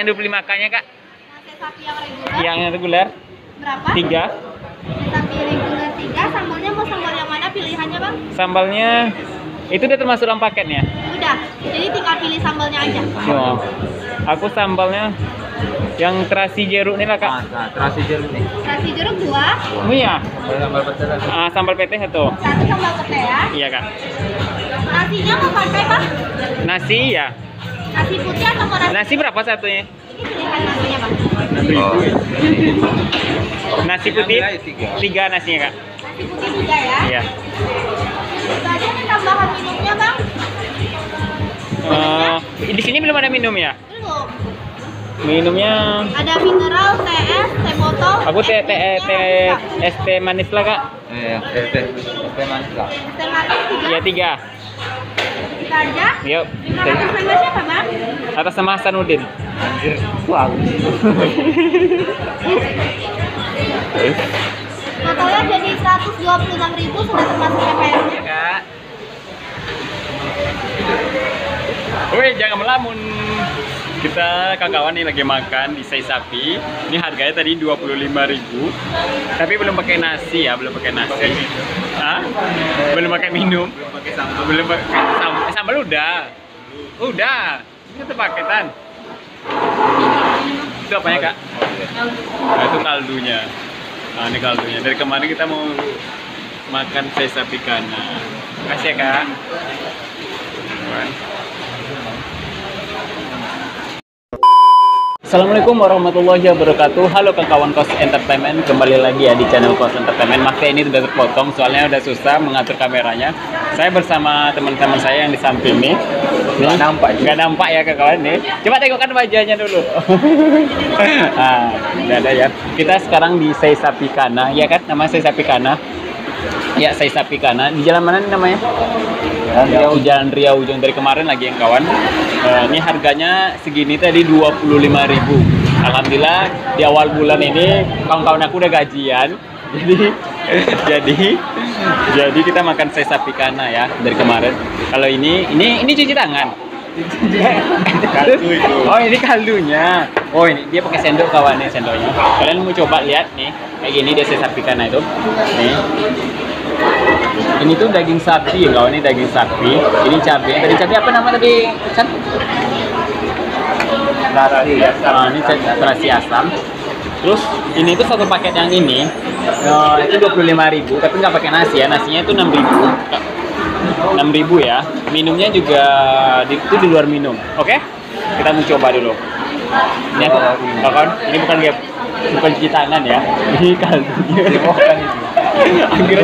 yang 25 kanya kak Nasi sapi yang reguler yang reguler berapa? tiga Nasi sapi reguler tiga. Sambalnya mau sambal yang mana pilihannya bang? sambalnya itu udah termasuk dalam paketnya Udah. Jadi tinggal pilih sambalnya aja. oh. aku sambalnya yang terasi jeruk nih lah kak Nah, terasi jeruk nih. Nasi jeruk dua, oh iya Sambal petai. Ah, sambal pete satu satu sambal pete ya. iya kak Nasinya mau pakai bang? nasi ya Nasi putih atau mau nasi? nasi berapa satunya Ini pilihan nasinya bang. Oh. nasi putih tiga. tiga nasinya kak Nasi putih tiga ya. iya Itu aja nih tambahan minumnya bang. Eh, di sini belum ada minum ya Belum. minumnya Ada mineral, TS, teh botol. aku teh teh teh es teh manis lah kak Iya, teh teh teh manis lah. Teh manis tiga. iya tiga Kita aja. yuk Terima kasih sama siapa bang? atas nama Hasanuddin Anjir, wah. Totalnya jadi 126.000 sudah termasuk PPN-nya. kak Woi jangan melamun kita kawan-kawan nih lagi makan di sei sapi. Ini harganya tadi 25.000 tapi belum pakai nasi ya belum pakai nasi. Hah? belum pakai minum? Belum pakai sambal. belum pakai sambal, sambal udah? Udah? Ini satu paketan. Itu apanya kak? Nah, itu kaldunya. Nah, ini kaldunya. Dari kemarin kita mau makan sei sapi kana kasih ya kak Assalamualaikum warahmatullahi wabarakatuh. Halo kawan Kos Entertainment Kembali lagi ya di channel Kos Entertainment. Maksudnya ini sudah terpotong soalnya udah susah mengatur kameranya. Saya bersama teman-teman saya yang di samping nih Nggak nampak. Nggak nampak ya kawan nih Coba tengokkan wajahnya dulu. Nah, udah ada ya. Kita sekarang di Sei Sapi Kana. Ya kan, nama Sei Sapi Kana. Ya, Sei Sapi Kana. Di jalan mana nih namanya? Riau, Jalan Riau Ujung dari kemarin lagi yang kawan. Eh, ini harganya segini tadi 25.000. Alhamdulillah di awal bulan ini kawan-kawan aku udah gajian. Jadi jadi jadi kita makan sei sapi kana ya dari kemarin. Kalau ini ini ini cuci tangan. Kaldu itu. Oh ini kaldunya. Oh ini dia pakai sendok kawan nih sendoknya. Kalian mau coba lihat nih kayak gini dia sei sapi kana itu. Nih ini tuh daging sapi ya kawan ini daging sapi. Ini cabai tadi cabai apa nama tadi Chan? Terasi ya. Ah, ini terasi asam. Terus ini tuh satu paket yang ini. Eh, itu 25.000 tapi nggak pakai nasi ya. Nasinya itu 6.000 6.000 ya. Minumnya juga di, itu di luar minum. Oke? Kita mau coba dulu. Ini aku kawan ini bukan dia bukan cuci tangan ya ini kaldunya Dimakan ini. aku kira,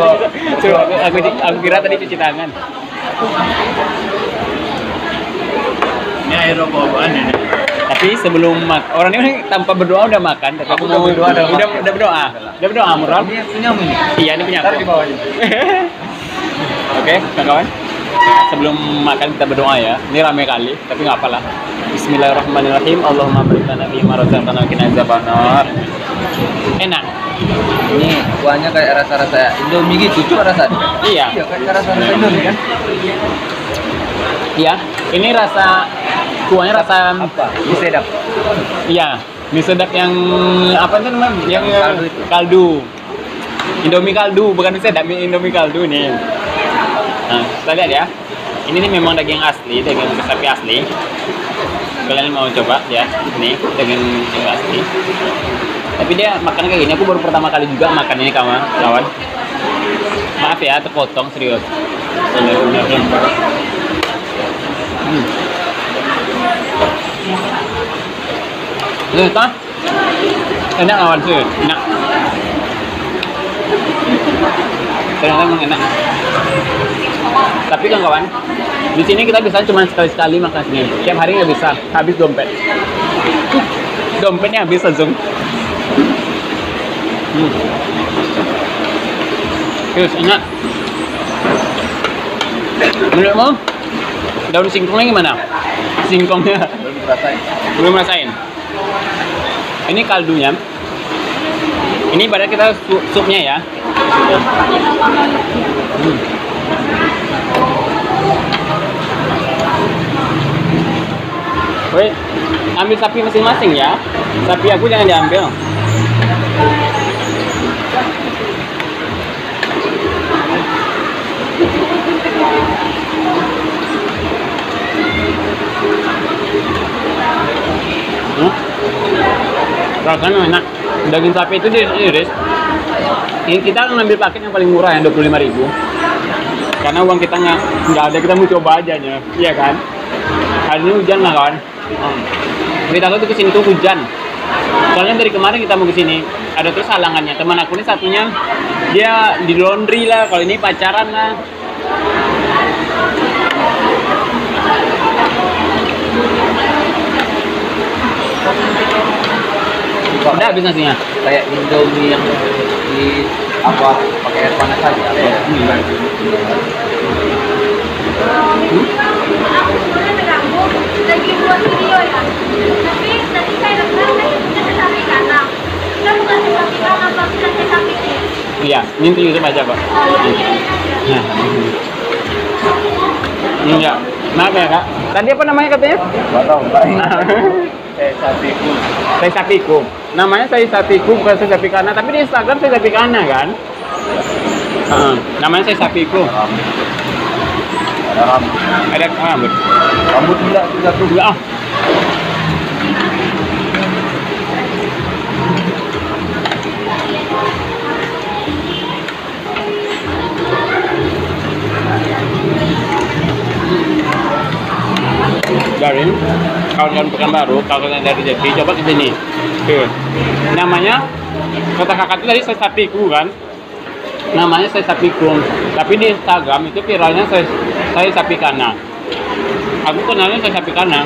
coba, aku, aku, aku kira tadi cuci tangan Ini air rokokan ini. tapi sebelum mak orang ini tanpa berdoa udah makan tapi Aku mau berdoa, udah udah, makan. udah berdoa udah berdoa mural Ini punya ini. iya ini punya aku di bawah ini. oke kawan sebelum makan kita berdoa ya ini rame kali tapi nggak apalah Bismillahirrahmanirrahim Allahumma barik lana fi ma razaqtana wa qina adzabannar enak Ini kuahnya kayak rasa-rasa Indomie gitu, cuma rasanya. iya Iya, kayak rasa-rasa Indomie kan? iya ini rasa kuahnya rasa Apa? Ini sedap. Iya, mie sedap yang apa itu namanya? Yang Kaldu itu. kaldu. Indomie kaldu, bukan mie sedap, mie Indomie kaldu nih. Nah, kita lihat ya. Ini nih memang daging asli, daging sapi asli. Kalian mau coba ya? Ini daging, daging asli. Tapi dia makan kayak gini, aku baru pertama kali juga makan ini kawan. kawan. Maaf ya, terpotong serius. Hmm. Ini kan? Enak awan sih, enak. Ternyata emang enak. Tapi kan kawan, di sini kita bisa cuma sekali-sekali makan sini. Tiap hari nggak bisa, habis dompet. Dompetnya habis langsung. Hmm. Terus enak. Menurutmu daun singkongnya gimana? Singkongnya Belum rasain. belum rasain. Ini kaldunya. Ini pada kita su- supnya ya. Hmm. Ambil sapi masing-masing ya. Sapi aku jangan diambil. Hmm? Rasanya enak. Daging sapi itu diiris. Ini kita ngambil paket yang paling murah yang 25.000 Karena uang kita nggak ada, kita mau coba aja nya. Iya kan? Hari ini hujan lah kawan. Hmm. Kita tuh ke sini tuh hujan. Soalnya dari kemarin kita mau ke sini ada terus halangannya. Teman aku ini satunya dia di laundry lah. Kalau ini pacaran lah. Udah habis nasinya. kayak Indomie yang di apa pakai air panas saja. Hmm. Aku sebenarnya mengganggu lagi buat video ya. Tapi tadi saya dengar. Kita bukan kita kiri. Iya, ini YouTube aja pak. Oh, yang kiri aja. Nah, enggak. Maaf ya kak. Tadi apa namanya katanya? Mbak. Eh, sapiku. saya sapiku. Namanya saya sapiku bukan saya sapi kana, tapi di Instagram saya sapi kana kan? Heeh. namanya saya sapiku. Ada rambut. Ada rambut. Rambut gila juga tuh. Ah. Garin, kawan-kawan Pekanbaru, kawan-kawan dari Jati, coba ke sini. Tuh. Namanya, kata kakak itu tadi saya sapiku kan? Namanya saya sapiku. Tapi di Instagram itu viralnya saya, saya sapi kana. Aku kenalnya saya sapi kana.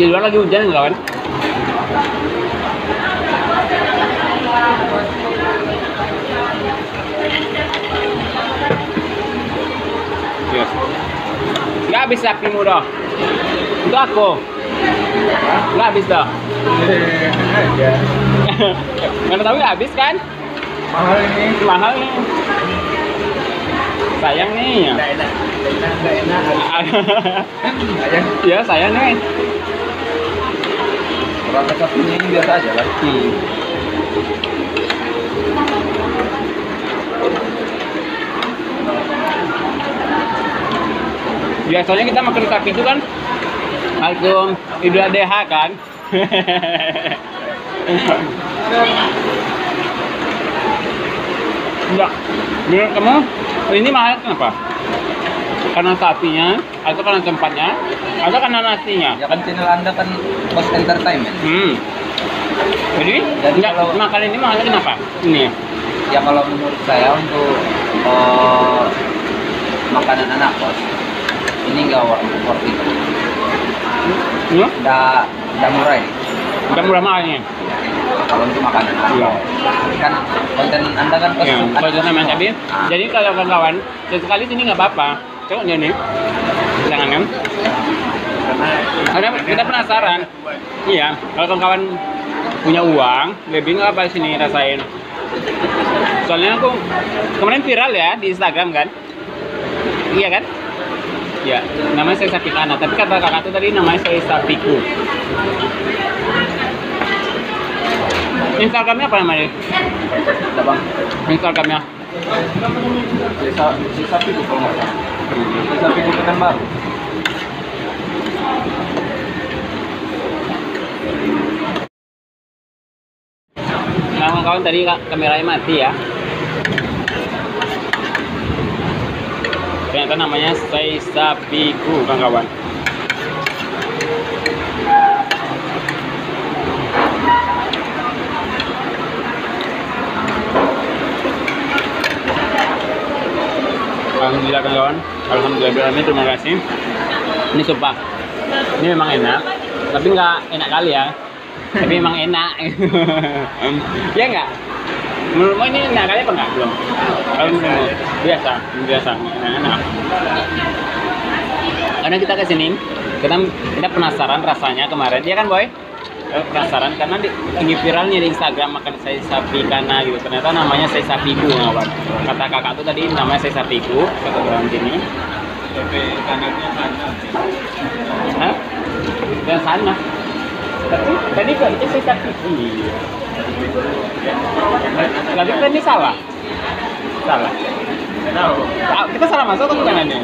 Di luar lagi hujan enggak kan? Yes. Nggak habis sapimu dah. Itu aku. Nggak habis dah. ya. Mana tahu nggak habis kan? Mahal ini. Mahal nih. Sayang nih. Nggak enak. Nggak enak. Nggak enak. Ayah, ya sayang nih. Rasa sapinya ini biasa aja. Hmm. Biasanya kita makan sapi itu kan waktu Idul Adha kan. Enggak. Menurut kamu ini mahal kenapa? Karena sapinya, atau karena tempatnya, atau karena nasinya? Ya kan channel anda kan post entertainment. Hmm. Jadi, Jadi enggak, kalau- makan ini mahalnya kenapa? Ini. Ya kalau menurut saya untuk eh, makanan anak kos ini nggak worth worth it. Hmm? Nggak nggak murah ini. Bukan murah mahalnya. Kalau untuk makanan Iya. kan konten anda kan kos. Ya, anak- sama cabai. Ah. Jadi kalau kawan-kawan, sesekali sini nggak apa-apa. Dia nih. Jangan kan? Karena kita penasaran. Iya, kalau kawan-kawan punya uang, lebih nggak apa sini rasain. Soalnya aku kemarin viral ya di Instagram kan. Iya kan? Ya, namanya saya sapi kana, tapi kata kakak tuh tadi namanya saya sapiku. Instagramnya apa namanya? Bang. Instagramnya? Sisa kalau nggak salah. Sisa piku pekan baru. Nah, kawan tadi kameranya mati ya. Ternyata namanya Sei Sapiku, kawan-kawan. Alhamdulillah kawan. Alhamdulillah Alamin, terima kasih. Ini sumpah. Ini memang enak, tapi nggak enak kali ya. Tapi memang enak. ya nggak? Menurutmu ini enak kali apa nggak? Belum. Kalau menurutmu biasa, biasa, enak. enak. Karena kita ke sini, kita kita penasaran rasanya kemarin, ya kan boy? Eh, penasaran karena di, lagi viralnya di Instagram makan saya sapi kana gitu. Ternyata namanya saya sapiku kawan kata kakak tuh tadi namanya saya sapiku kata orang sini. Tapi kanannya sana. Hah? yang sana. Tapi tadi kok itu saya sapiku iya. Berarti kita ini salah Tahu. Ah, kita salah masuk atau bukan ini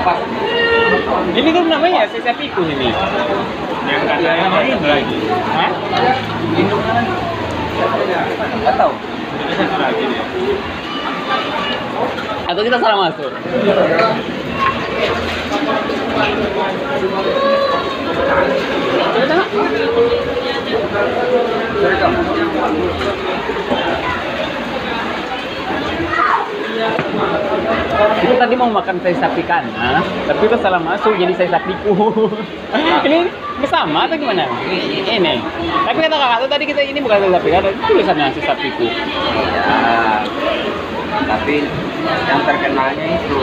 Pas. ini tuh namanya saya sapiku ini Yang katanya ini lagi. Hah? Nggak tahu. ya? Lagi dia. atau kita salah masuk Itu tadi mau makan saya sapi kana, tapi kita salah masuk jadi saya sapiku. ini bersama atau gimana? Ini. Tapi kata kakak tadi kita ini bukan saya sapi kana, itu tulisannya saya sapiku. Ya. Tapi yang terkenalnya itu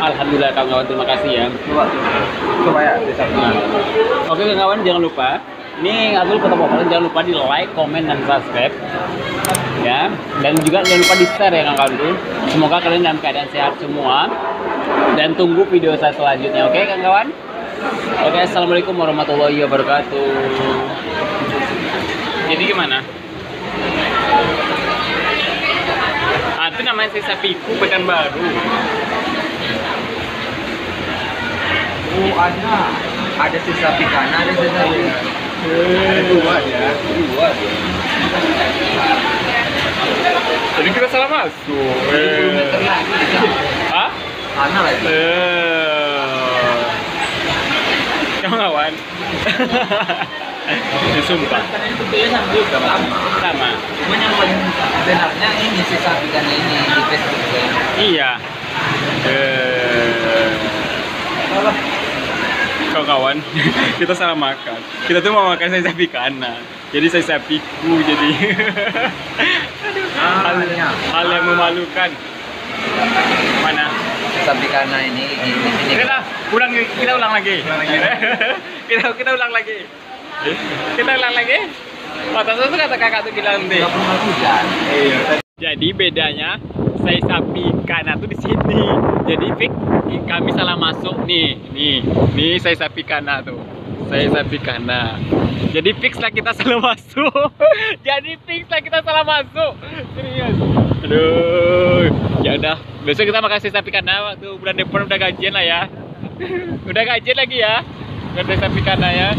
Alhamdulillah kawan-kawan terima kasih ya. coba coba ya Nah, Oke kawan jangan lupa ini aku ketemu kalian jangan lupa di like, komen dan subscribe ya dan juga jangan lupa di share ya kawan-kawan tuh. Semoga kalian dalam keadaan sehat semua dan tunggu video saya selanjutnya oke kawan-kawan. Oke assalamualaikum warahmatullahi wabarakatuh. Jadi gimana? Ah, itu namanya saya sapiku Pekanbaru. Oh ada ada sisa pikana ada sisa ada dua ya dua Jadi kita salah masuk. Sana. Hah? sana lagi Eh. Kawan. Ini sumpah. kan sama juga sama Sama. cuma yang paling benarnya ini sisa ini di Facebook ya. Iya. Eh. Kawan-kawan, kita salah makan. Kita tuh mau makan saya sapi kana. Jadi saya sapiku jadi hal, Ah, hal yang memalukan. Mana? sisa pikana ini ini ini Kita ulang kita ulang lagi. kita kita ulang lagi. Kita ulang lagi. Kata itu kata kakak tuh bilang deh. hujan Jadi bedanya saya sapi kana tuh di sini. Jadi fix kami salah masuk nih, nih, nih saya sapi kana tuh. Saya sapi kana. Jadi fix lah kita salah masuk. Jadi fix lah kita salah masuk. Serius. Aduh. Ya udah, besok kita makan saya sapi kana waktu bulan depan udah gajian lah ya. udah gajian lagi ya. Udah sapi kana ya.